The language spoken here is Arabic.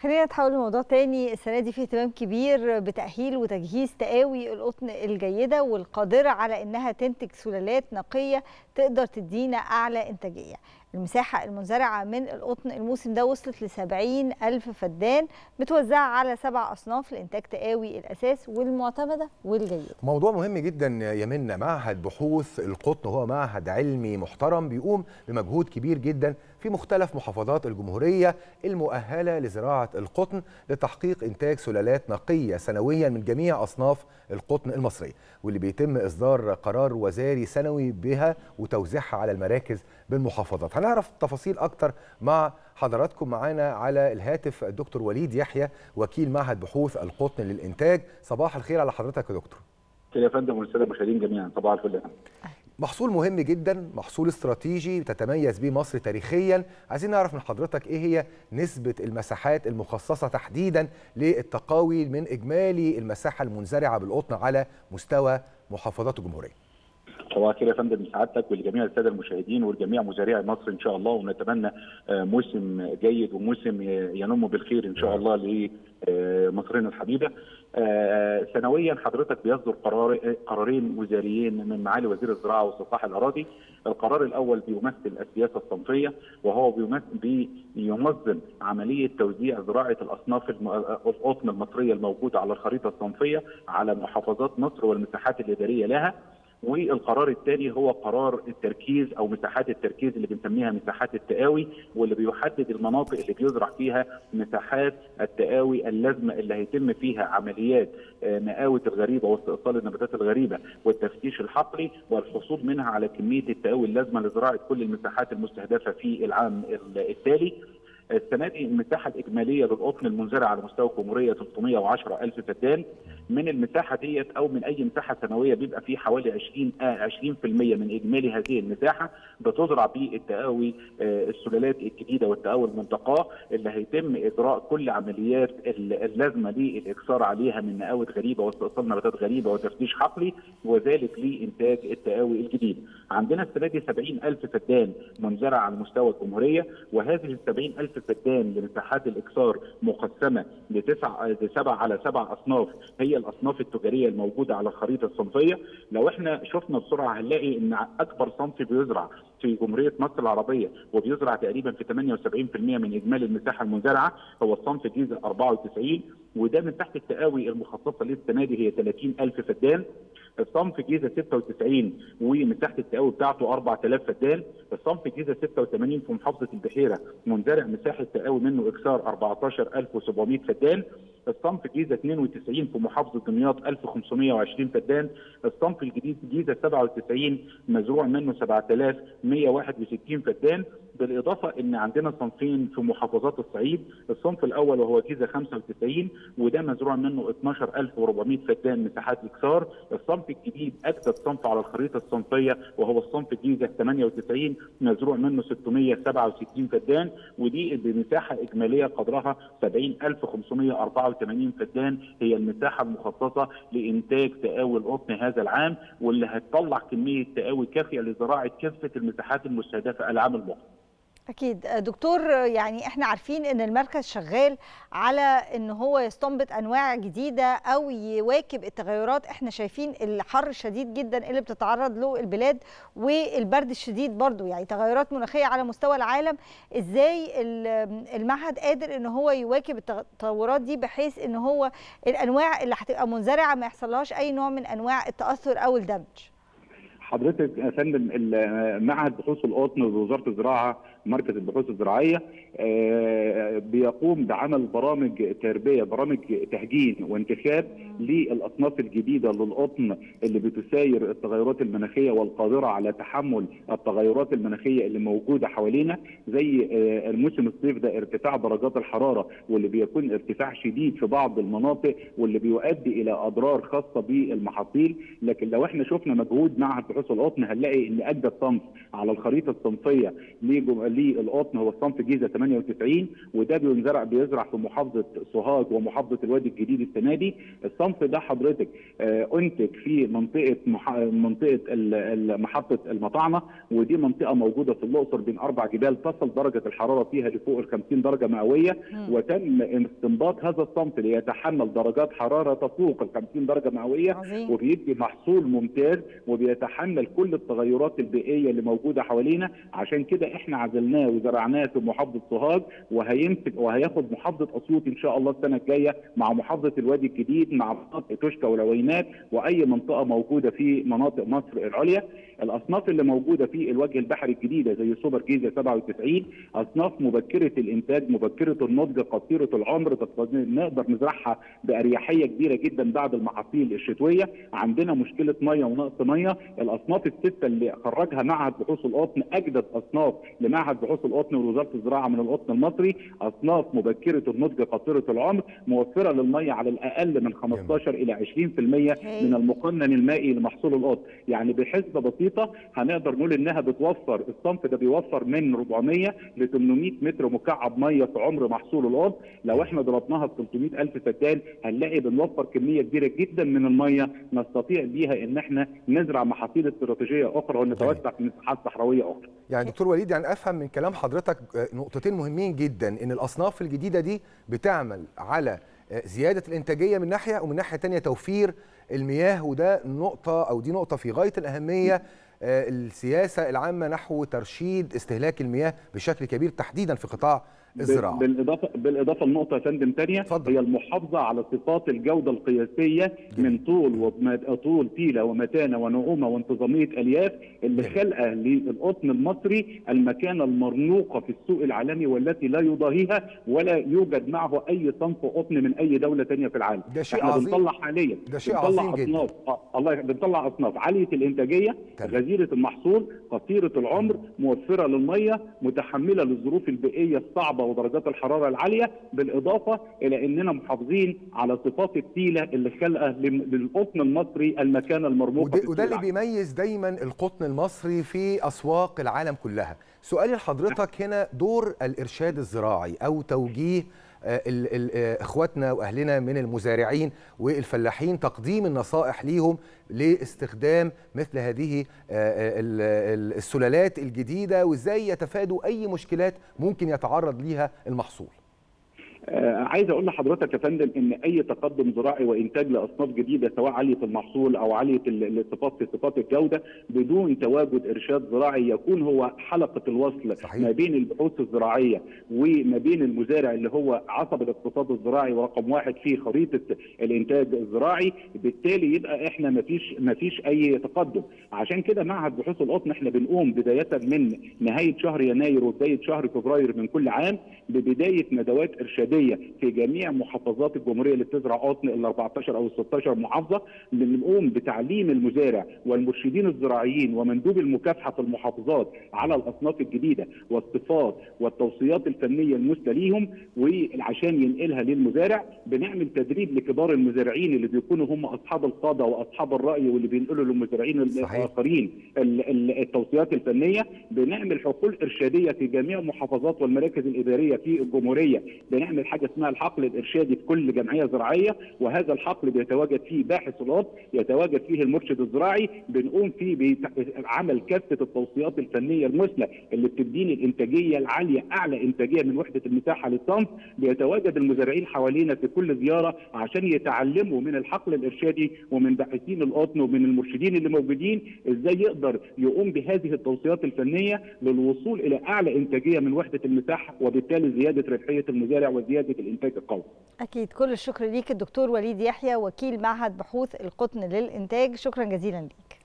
خلينا نتحول لموضوع تاني. السنة دي في اهتمام كبير بتأهيل وتجهيز تقاوي القطن الجيدة والقادرة على إنها تنتج سلالات نقية تقدر تدينا أعلى إنتاجية. المساحة المنزرعة من القطن. الموسم ده وصلت ل 70 ألف فدان متوزعة على سبع أصناف لإنتاج تقاوي الأساس والمعتمدة والجيدة موضوع مهم جدا يا منى معهد بحوث القطن هو معهد علمي محترم بيقوم بمجهود كبير جدا في مختلف محافظات الجمهورية المؤهلة لزراعة القطن لتحقيق إنتاج سلالات نقية سنويا من جميع أصناف القطن المصرية واللي بيتم إصدار قرار وزاري سنوي بها وتوزيعها على المراكز بالمحافظات. هنعرف تفاصيل أكتر مع حضراتكم معانا على الهاتف الدكتور وليد يحيى وكيل معهد بحوث القطن للإنتاج. صباح الخير على حضرتك يا دكتور. يا فندم والسادة المشاهدين جميعا؟ صباح الفل محصول مهم جدا محصول استراتيجي تتميز به مصر تاريخيا. عايزين نعرف من حضرتك إيه هي نسبة المساحات المخصصة تحديدا للتقاوي من إجمالي المساحة المنزرعة بالقطن على مستوى محافظات الجمهورية؟ الخير يا فندم سعادتك ولجميع السادة المشاهدين ولجميع مزارعي مصر إن شاء الله ونتمنى موسم جيد وموسم ينم بالخير إن شاء الله لمصرنا الحبيبة. سنويا حضرتك بيصدر قرار قرارين وزاريين من معالي وزير الزراعة واستصلاح الأراضي. القرار الأول بيمثل السياسة الصنفية وهو بيمثل بينظم عملية توزيع زراعة الأصناف القطن المصرية الموجودة على الخريطة الصنفية على محافظات مصر والمساحات الإدارية لها. والقرار الثاني هو قرار التركيز أو مساحات التركيز اللي بنسميها مساحات التقاوي واللي بيحدد المناطق اللي بيزرع فيها مساحات التقاوي اللازمة اللي هيتم فيها عمليات مقاوه الغريبة واستئصال النباتات الغريبة والتفتيش الحقلي والحصول منها على كمية التقاوي اللازمة لزراعة كل المساحات المستهدفة في العام التالي. السنة دي المساحة الإجمالية للقطن المنزرع على مستوى الجمهورية 310 ألف فدان من المساحة ديت أو من أي مساحة سنوية بيبقى في حوالي 20 آه 20% من إجمالي هذه المساحة بتزرع بالتقاوي آه السلالات الجديدة والتقاوي المنتقاه اللي هيتم إجراء كل عمليات اللازمة للاكثار عليها من مقاوه غريبة واستئصال نباتات غريبة وتفتيش حقلي وذلك لإنتاج التقاوي الجديد. عندنا السنة دي 70 ألف فدان منزرع على مستوى الجمهورية وهذه ال 70 فدان لمساحات الاكثار مقسمة لتسع لسبع على سبع أصناف هي الأصناف التجارية الموجودة على الخريطة الصنفية. لو إحنا شفنا بسرعة هنلاقي إن أكبر صنف بيزرع في جمهورية مصر العربية وبيزرع تقريبا في 78% من إجمالي المساحة المنزرعه هو الصنف جيزة 94 وده من تحت التقاوي المخصصة للسنة دي هي 30000 فدان. الصنف جيزة 96 ومساحه التقاوي بتاعته 4000 فدان، الصنف جيزة 86 في محافظة البحيرة منزرع مساحة تقاوي منه اكثار 14700 فدان، الصنف جيزة 92 في محافظة دمياط 1520 فدان، الصنف الجديد جيزة 97 مزروع منه 7161 فدان، بالإضافة إن عندنا صنفين في محافظات الصعيد، الصنف الأول وهو جيزة 95 وده مزروع منه 12400 فدان مساحات اكثار، الصنف الجديد اجدد صنف على الخريطة الصنفية وهو الصنف جيزة 98 مزروع منه 667 فدان ودي بمساحة إجمالية قدرها 70584 فدان هي المساحة المخصصة لإنتاج تقاوي القطن هذا العام واللي هتطلع كمية تقاوي كافية لزراعة كافة المساحات المستهدفة العام المقبل. أكيد. دكتور يعني إحنا عارفين إن المركز شغال على إن هو يستنبط أنواع جديدة أو يواكب التغيرات. إحنا شايفين الحر الشديد جدا اللي بتتعرض له البلاد والبرد الشديد برضو. يعني تغيرات مناخية على مستوى العالم. إزاي المعهد قادر إن هو يواكب التطورات دي بحيث إن هو الأنواع اللي هتبقى منزرعة ما يحصلهاش أي نوع من أنواع التأثر أو الدمج؟ حضرتك يا فندم معهد بحوث القطن بوزاره الزراعة مركز البحوث الزراعية بيقوم بعمل برامج تربية برامج تهجين وانتخاب للأصناف الجديدة للقطن اللي بتساير التغيرات المناخية والقادرة على تحمل التغيرات المناخية اللي موجودة حوالينا زي الموسم الصيف ده ارتفاع درجات الحرارة واللي بيكون ارتفاع شديد في بعض المناطق واللي بيؤدي إلى أضرار خاصة بالمحاصيل. لكن لو إحنا شفنا مجهود معهد بحوث القطن هنلاقي إن اجدد صنف على الخريطة الصنفية للقطن هو الصنف جيزة 98 وده بينزرع بيزرع في محافظة سوهاج ومحافظة الوادي الجديد السنة دي. الصنف ده حضرتك أنتج في منطقة مح... منطقة محطة المطاعنه ودي منطقة موجودة في الأقصر بين أربع جبال تصل درجة الحرارة فيها لفوق ال 50 درجة مئوية. وتم استنباط هذا الصنف ليتحمل درجات حرارة تفوق ال 50 درجة مئوية. وبيدي محصول ممتاز وبيتحمل كل التغيرات البيئية اللي موجودة حوالينا. عشان كده إحنا عزلناه وزرعناه في محافظة سوهاج وهيمسك وهياخد محافظة أسيوط إن شاء الله السنة الجاية مع محافظة الوادي الجديد مع مناطق توشكا والعوينات وأي منطقة موجودة في مناطق مصر العليا. الأصناف اللي موجودة في الوجه البحري الجديدة زي سوبر جيزة 97 أصناف مبكرة الإنتاج مبكرة النضج قصيرة العمر نقدر نزرعها بأريحية كبيرة جدا بعد المحاصيل الشتوية. عندنا مشكلة مية ونقص مية. الأصناف الستة اللي خرجها معهد بحوث القطن أجدد أصناف لمعهد بحوث القطن ووزارة الزراعة من القطن المصري أصناف مبكرة النضج قصيرة العمر موفرة للمية على الأقل من 15 إلى 20% من المقنن المائي لمحصول القطن. يعني بحسبة بسيطة هنقدر نقول إنها بتوفر الصنف ده بيوفر من 400 ل 800 متر مكعب مية في عمر محصول القطن. لو إحنا ضربناها ب 300 ألف فدان هنلاقي بنوفر كمية كبيرة جدا من المية. نستطيع بيها إن إحنا نزرع محاصيل استراتيجية أخرى ونتوسع في مساحات صحراوية أخرى. يعني دكتور وليد يعني أفهم من كلام حضرتك نقطتين مهمين جدا. إن الأصناف الجديدة دي بتعمل على زيادة الإنتاجية من ناحية ومن ناحية ثانية توفير المياه وده نقطة أو دي نقطة في غاية الأهمية السياسة العامة نحو ترشيد استهلاك المياه بشكل كبير تحديدا في قطاع الزراعه. بالاضافه بالإضافة لنقطة يا فندم ثانية هي المحافظة على صفات الجودة القياسية جميل. من طول طول تيلة ومتانة ونعومة وانتظامية ألياف اللي خلقة للقطن المصري المكانة المرموقه في السوق العالمي والتي لا يضاهيها ولا يوجد معه أي صنف قطن من أي دولة ثانية في العالم. ده شيء إحنا عظيم بنطلع حاليا ده شيء بنطلع عظيم جدا. أصناف آه الله بنطلع أصناف عالية الإنتاجية. غزيرة المحصول قصيرة العمر موفرة للمية متحملة للظروف البيئية الصعبة ودرجات الحرارة العالية بالإضافة إلى إننا محافظين على صفات التيله اللي خلقه للقطن المصري المكانه المرموقه وده, وده اللي بيميز دايما القطن المصري في أسواق العالم كلها. سؤالي لحضرتك هنا دور الإرشاد الزراعي أو توجيه إخواتنا وأهلنا من المزارعين والفلاحين تقديم النصائح ليهم لاستخدام مثل هذه السلالات الجديدة وإزاي يتفادوا أي مشكلات ممكن يتعرض ليها المحصول. آه عايز أقول لحضرتك يا فندم إن أي تقدم زراعي وإنتاج لأصناف جديدة سواء عالية المحصول أو عالية الصفات في صفات الجودة بدون تواجد إرشاد زراعي يكون هو حلقة الوصل صحيح. ما بين البحوث الزراعية وما بين المزارع اللي هو عصب الاقتصاد الزراعي ورقم واحد في خريطة الإنتاج الزراعي بالتالي يبقى إحنا ما فيش ما فيش أي تقدم عشان كده معهد بحوث القطن إحنا بنقوم بداية من نهاية شهر يناير وبداية شهر فبراير من كل عام ببداية ندوات إرشادية في جميع محافظات الجمهورية اللي بتزرع قطن ال 14 أو ال 16 محافظة بنقوم بتعليم المزارع والمرشدين الزراعيين ومندوب المكافحة في المحافظات على الأصناف الجديدة والصفات والتوصيات الفنية المثلى ليهم وعشان ينقلها للمزارع بنعمل تدريب لكبار المزارعين اللي بيكونوا هم أصحاب القاده وأصحاب الرأي واللي بينقلوا للمزارعين الآخرين. التوصيات الفنية بنعمل حقول إرشادية في جميع المحافظات والمراكز الإدارية في الجمهورية. بنعمل حاجة اسمها الحقل الإرشادي في كل جمعية زراعية وهذا الحقل بيتواجد فيه باحث الأرض يتواجد فيه المرشد الزراعي بنقوم فيه بعمل كافة التوصيات الفنية المثلى اللي بتديني الإنتاجية العالية أعلى إنتاجية من وحدة المساحة للصنف. بيتواجد المزارعين حوالينا في كل زيارة عشان يتعلموا من الحقل الإرشادي ومن باحثين القطن ومن المرشدين اللي موجودين إزاي يقدر يقوم بهذه التوصيات الفنية للوصول إلى أعلى إنتاجية من وحدة المساحة وبالتالي زيادة ربحية المزارع وزياده الإنتاج القومي. أكيد كل الشكر ليك الدكتور وليد يحيى وكيل معهد بحوث القطن للإنتاج شكرا جزيلا ليك.